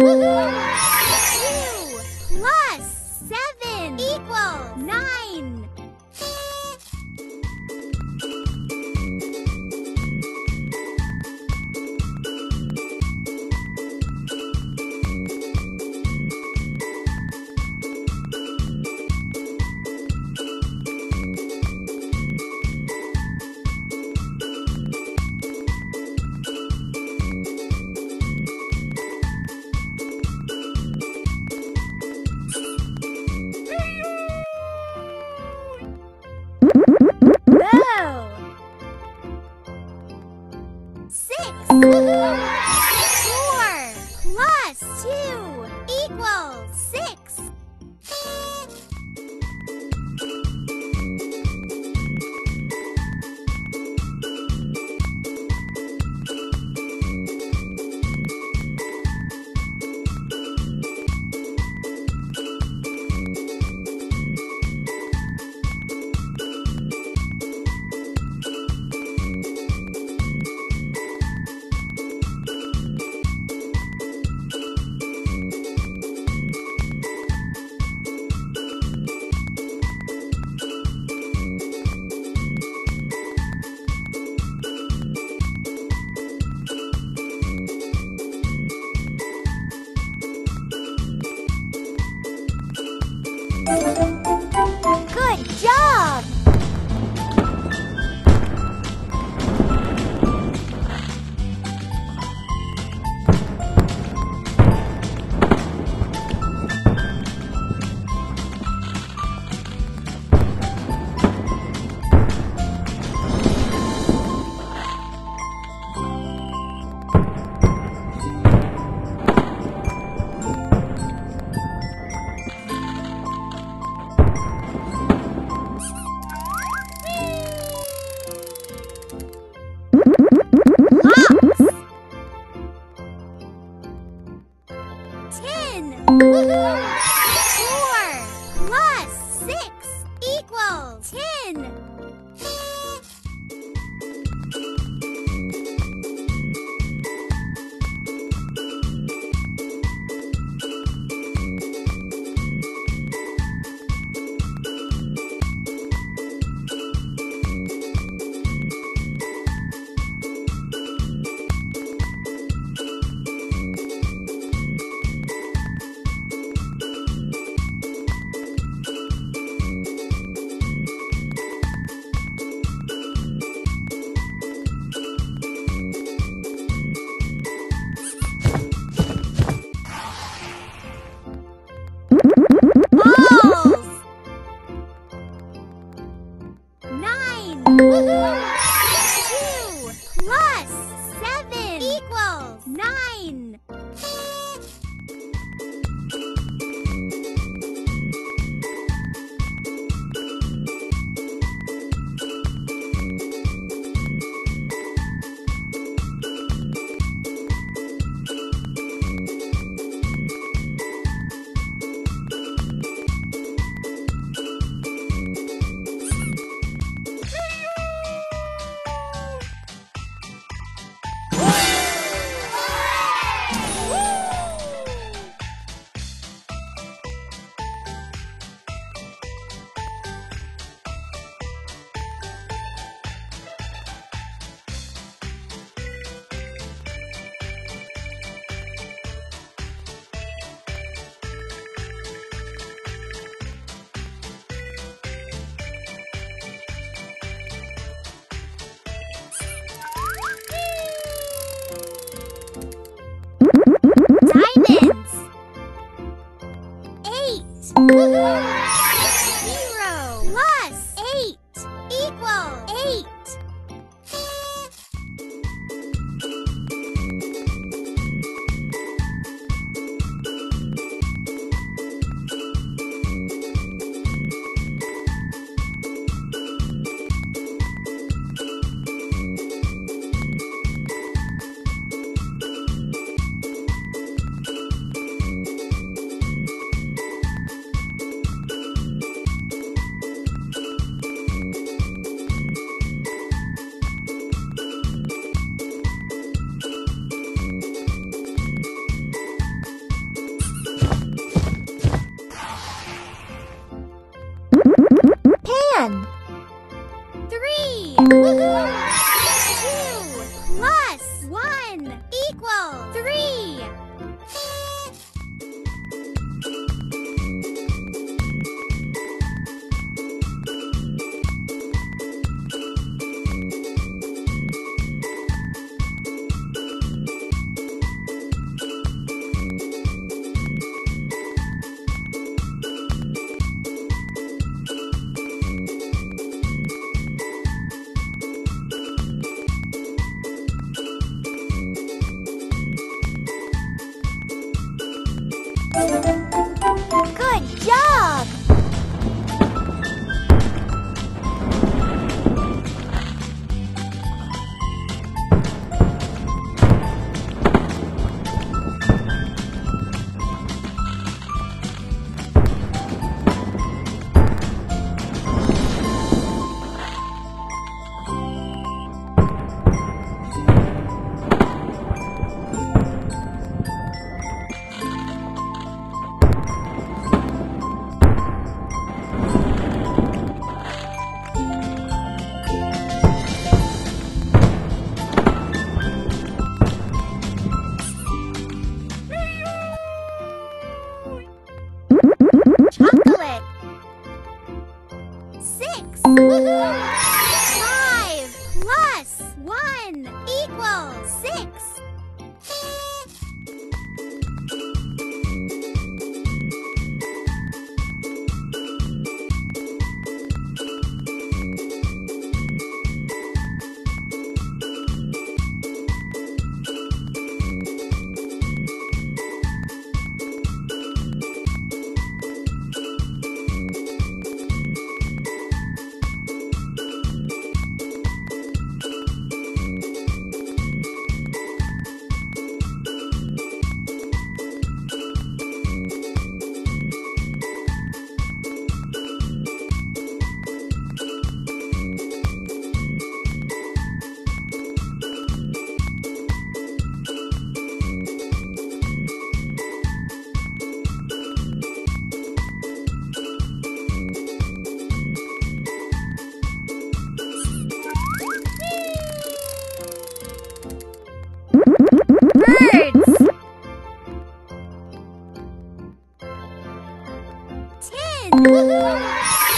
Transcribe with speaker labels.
Speaker 1: Woohoo! 呜呼！Thank you. 呜呼